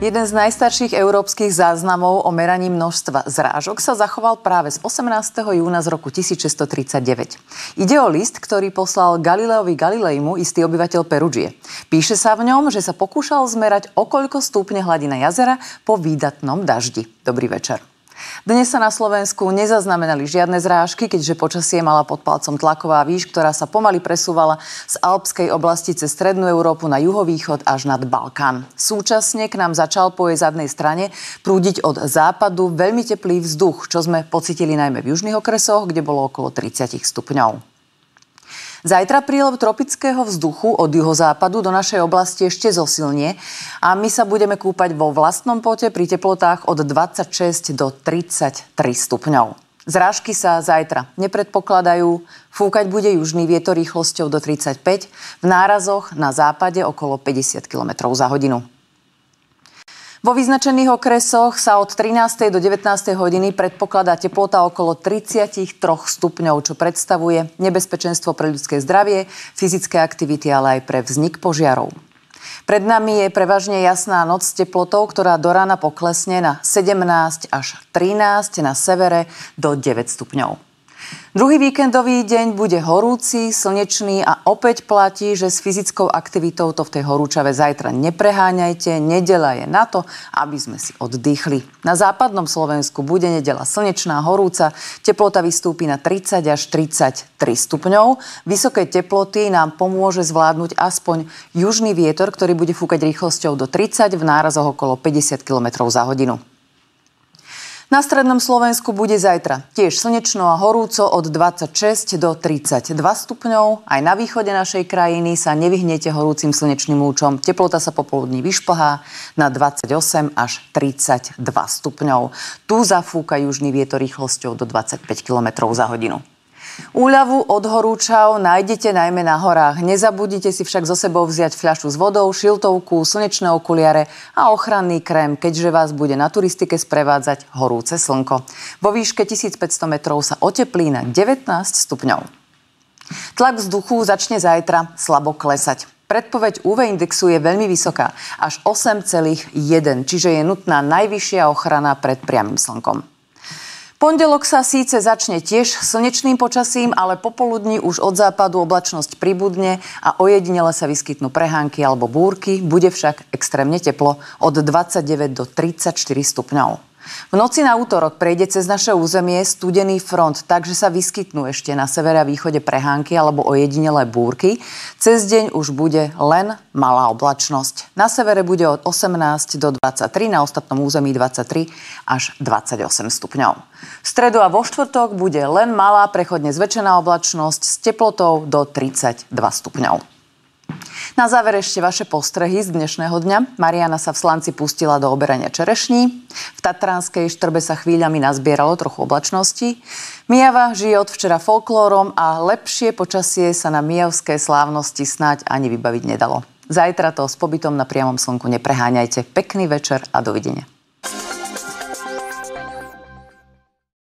Jeden z najstarších európskych záznamov o meraní množstva zrážok sa zachoval práve z 18. júna z roku 1639. Ide o list, ktorý poslal Galileovi Galilejmu istý obyvateľ Perugie. Píše sa v ňom, že sa pokúšal zmerať, okoľko stúpne hladina jazera po výdatnom daždi. Dobrý večer. Dnes sa na Slovensku nezaznamenali žiadne zrážky, keďže počasie mala pod palcom tlaková výš, ktorá sa pomaly presúvala z alpskej oblasti cez strednú Európu na juhovýchod až nad Balkán. Súčasne k nám začal po jej zadnej strane prúdiť od západu veľmi teplý vzduch, čo sme pocitili najmä v južných okresoch, kde bolo okolo 30 stupňov. Zajtra prílev tropického vzduchu od juhozápadu do našej oblasti ešte zosilnie a my sa budeme kúpať vo vlastnom pote pri teplotách od 26 do 33 stupňov. Zrážky sa zajtra nepredpokladajú, fúkať bude južný vietor rýchlosťou do 35, v nárazoch na západe okolo 50 km za hodinu. Vo vyznačených okresoch sa od 13. do 19. hodiny predpokladá teplota okolo 33 stupňov, čo predstavuje nebezpečenstvo pre ľudské zdravie, fyzické aktivity, ale aj pre vznik požiarov. Pred nami je prevažne jasná noc s teplotou, ktorá do rána poklesne na 17 až 13, na severe do 9 stupňov. Druhý víkendový deň bude horúci, slnečný a opäť platí, že s fyzickou aktivitou to v tej horúčave zajtra nepreháňajte. Nedela je na to, aby sme si oddychli. Na západnom Slovensku bude nedela slnečná, horúca, teplota vystúpi na 30 až 33 stupňov. Vysoké teploty nám pomôže zvládnuť aspoň južný vietor, ktorý bude fúkať rýchlosťou do 30 v nárazoch okolo 50 km za hodinu. Na strednom Slovensku bude zajtra tiež slnečno a horúco od 26 do 32 stupňov. Aj na východe našej krajiny sa nevyhnete horúcim slnečným lúčom. Teplota sa popoludní vyšplhá na 28 až 32 stupňov. Tu zafúka južný vietor rýchlosťou do 25 km za hodinu. Úľavu od horúčav nájdete najmä na horách. Nezabudnite si však zo sebou vziať fľašu s vodou, šiltovku, slnečné okuliare a ochranný krém, keďže vás bude na turistike sprevádzať horúce slnko. Vo výške 1500 metrov sa oteplí na 19 stupňov. Tlak vzduchu začne zajtra slabo klesať. Predpoveď UV indexu je veľmi vysoká, až 8,1, čiže je nutná najvyššia ochrana pred priamým slnkom. Pondelok sa síce začne tiež slnečným počasím, ale popoludní už od západu oblačnosť pribudne a ojedinele sa vyskytnú prehánky alebo búrky. Bude však extrémne teplo od 29 do 34 stupňov. V noci na útorok prejde cez naše územie studený front, takže sa vyskytnú ešte na severe a východe prehánky alebo ojedinelé búrky. Cez deň už bude len malá oblačnosť. Na severe bude od 18 do 23, na ostatnom území 23 až 28 stupňov. V stredu a vo štvrtok bude len malá prechodne zväčšená oblačnosť s teplotou do 32 stupňov. Na záver ešte vaše postrehy z dnešného dňa. Mariana sa v slanci pustila do oberania čerešní. V Tatranskej štrbe sa chvíľami nazbieralo trochu oblačnosti. Mijava žije od včera folklórom a lepšie počasie sa na mijavské slávnosti snáď ani vybaviť nedalo. Zajtra to s pobytom na priamom slnku nepreháňajte. Pekný večer a dovidenia.